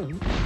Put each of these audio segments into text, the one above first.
Hello.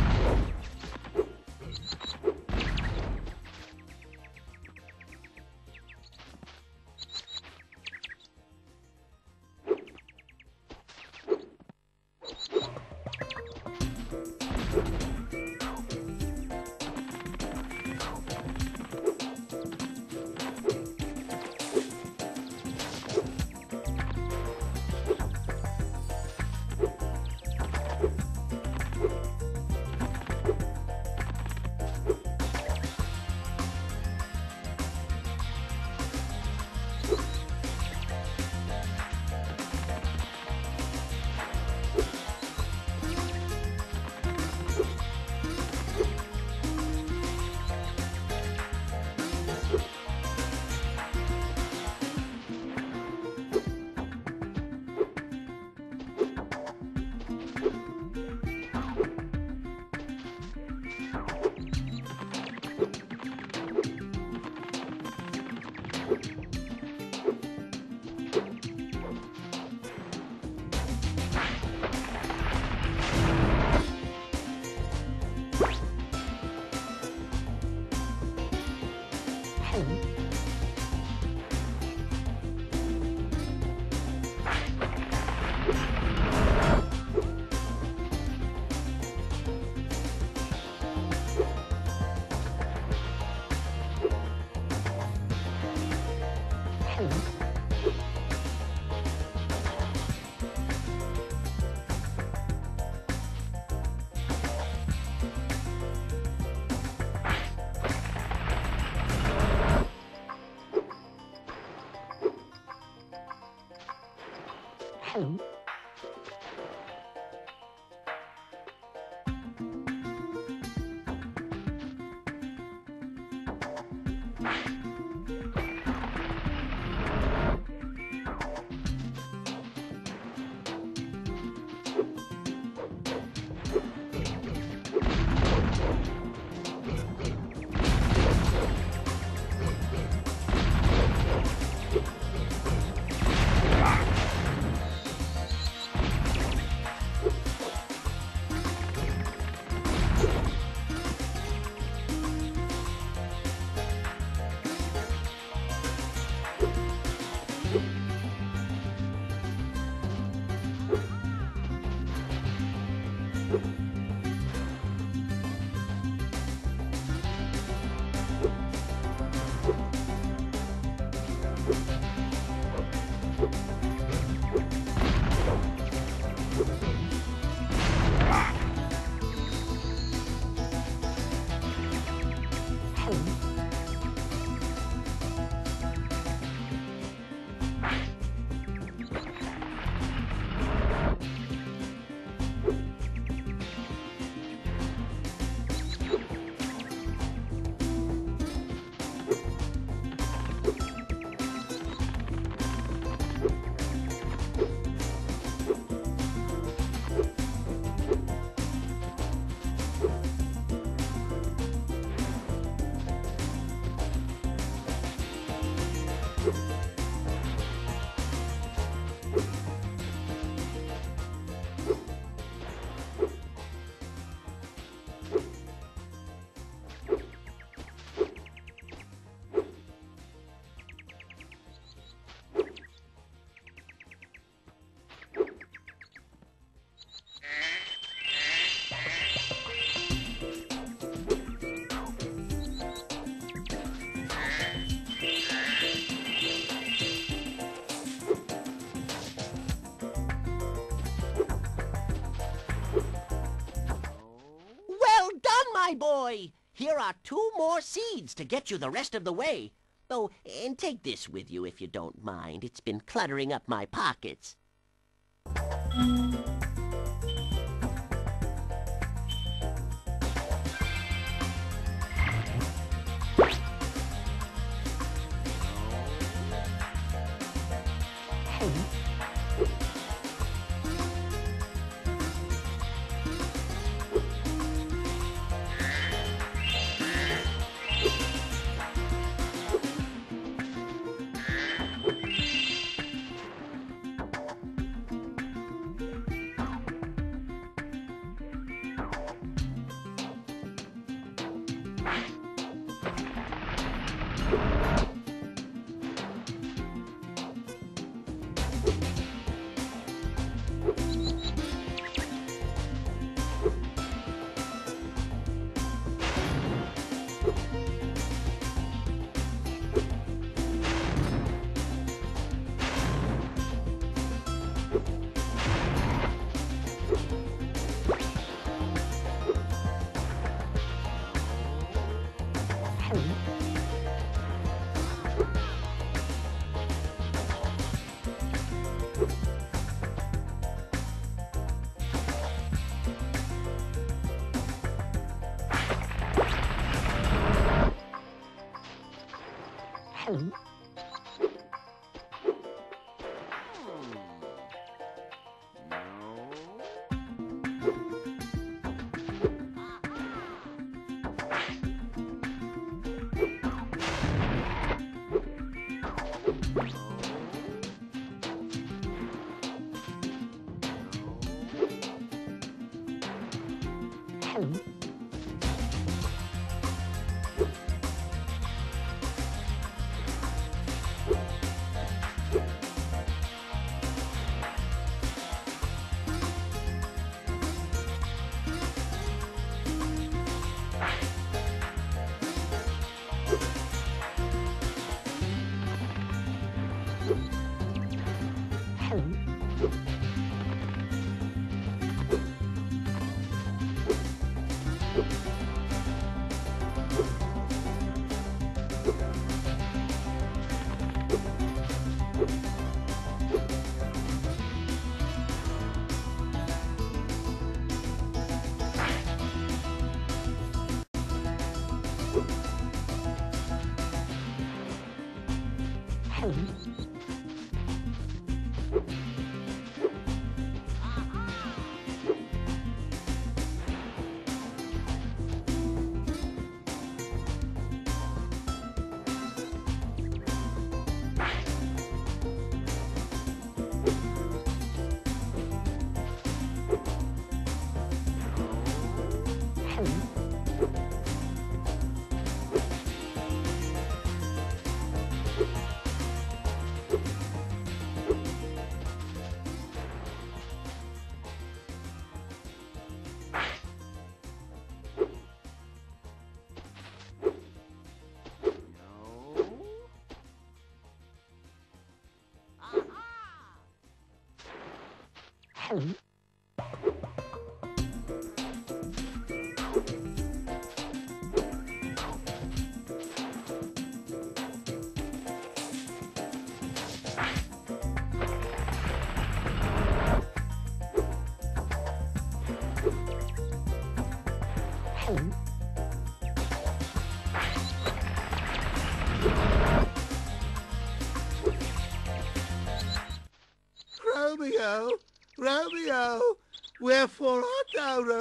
To get you the rest of the way. Oh, and take this with you if you don't mind. It's been cluttering up my pockets. Bye. Romeo, comfortable.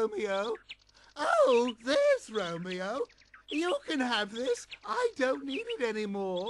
Romeo? Oh, there's Romeo. You can have this. I don't need it anymore.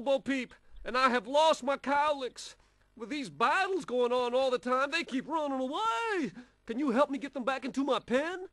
Bo Peep, and I have lost my cowleks. With these battles going on all the time, they keep running away. Can you help me get them back into my pen?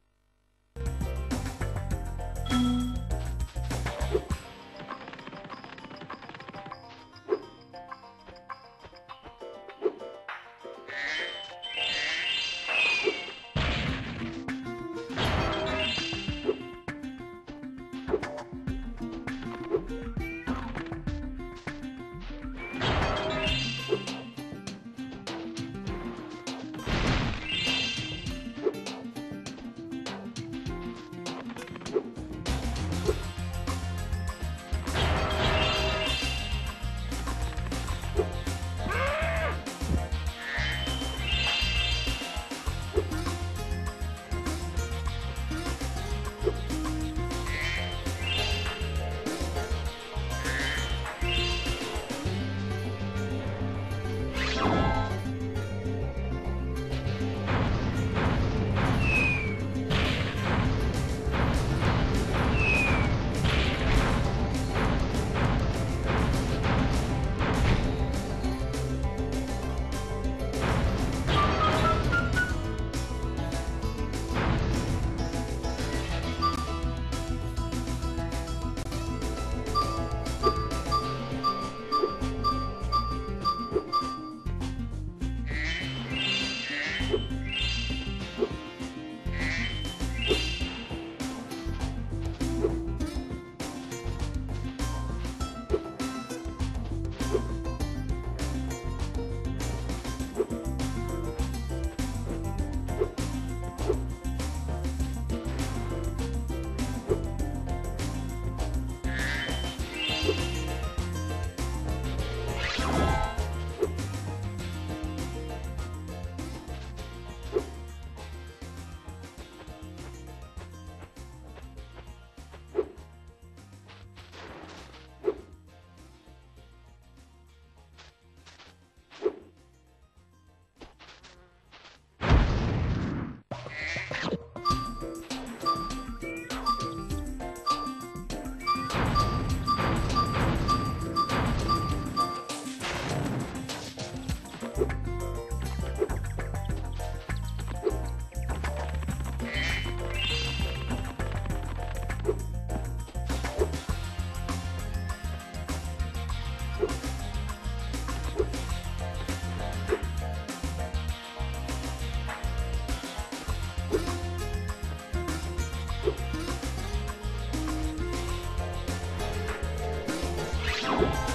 Wow!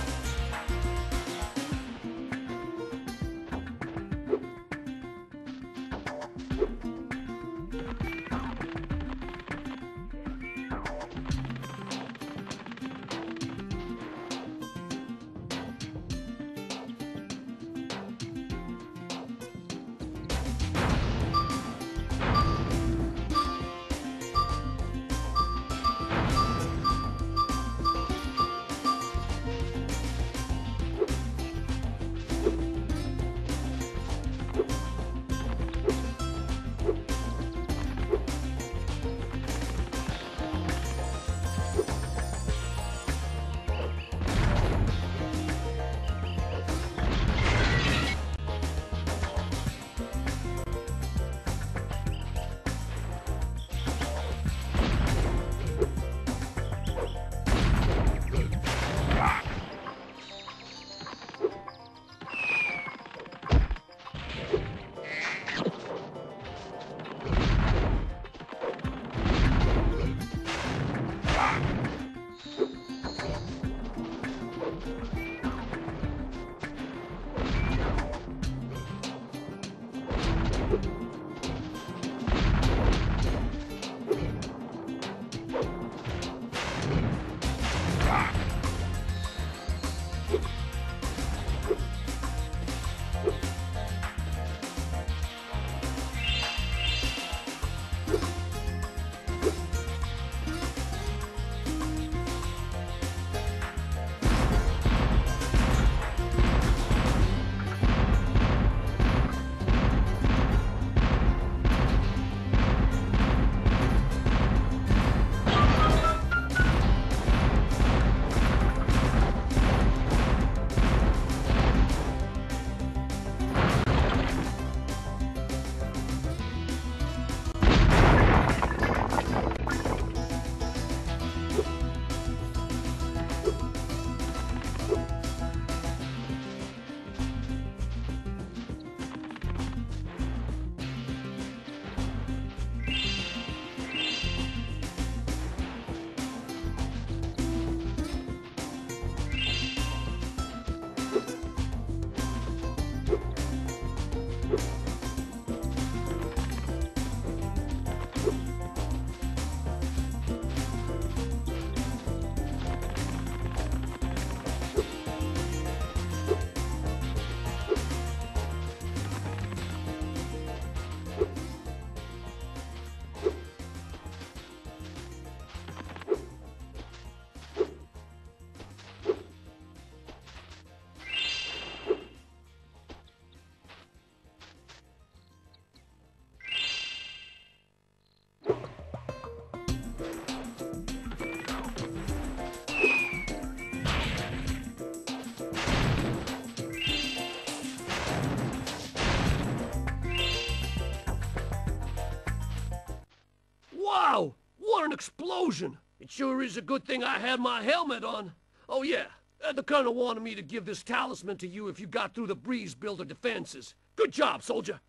Explosion! It sure is a good thing I had my helmet on. Oh yeah, uh, the colonel wanted me to give this talisman to you if you got through the breeze builder defenses. Good job, soldier.